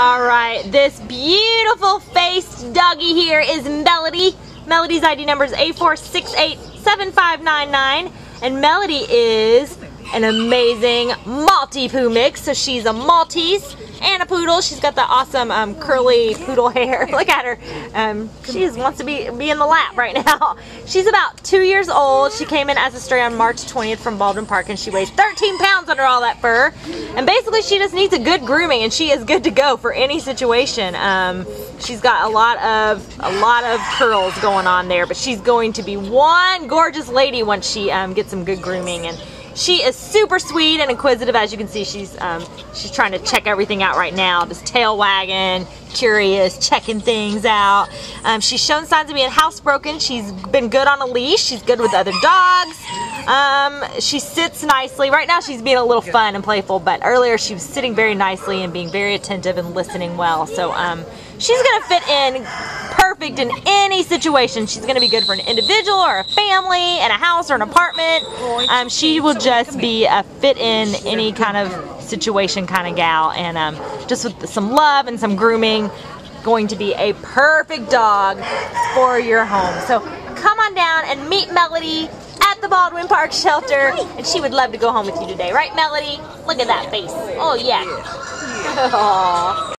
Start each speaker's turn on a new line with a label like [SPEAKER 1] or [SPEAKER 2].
[SPEAKER 1] All right, this beautiful faced doggy here is Melody. Melody's ID number is A4687599, and Melody is an amazing Maltipoo mix. So she's a Maltese and a poodle. She's got the awesome um, curly poodle hair. Look at her. Um, she just wants to be, be in the lap right now. She's about two years old. She came in as a stray on March 20th from Baldwin Park and she weighs 13 pounds under all that fur. And basically she just needs a good grooming and she is good to go for any situation. Um, she's got a lot of a lot of curls going on there, but she's going to be one gorgeous lady once she um, gets some good grooming and she is super sweet and inquisitive. As you can see, she's um, she's trying to check everything out right now. Just tail wagging, curious, checking things out. Um, she's shown signs of being housebroken. She's been good on a leash. She's good with other dogs. Um, she sits nicely. Right now she's being a little fun and playful, but earlier she was sitting very nicely and being very attentive and listening well. So um, she's gonna fit in perfect in any situation. She's gonna be good for an individual or a family and a house or an apartment. Um, she will just be a fit in any kind of situation kind of gal and um, just with some love and some grooming going to be a perfect dog for your home. So come on down and meet Melody at the Baldwin Park shelter and she would love to go home with you today. Right, Melody? Look at that face. Oh, yeah. Aww.